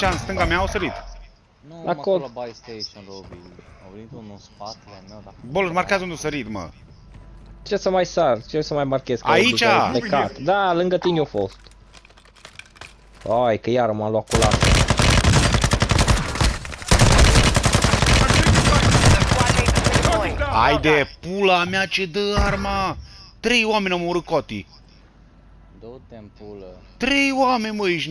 Cea în stânga mea au sărit. Nu, La mă, acolo la buy station, Robi. Au venit unul în spatele meu, dacă... Bol, marchează unde sărit, mă. Ce să mai sar? Ce să mai marchez? Aici! plecat. Da, lângă tine eu fost. Ai, că iar m-am luat cu la Ai de pula mea ce dă arma! Trei oameni au omorât Coti. Dă-te-n pulă. Trei oameni, mă, ești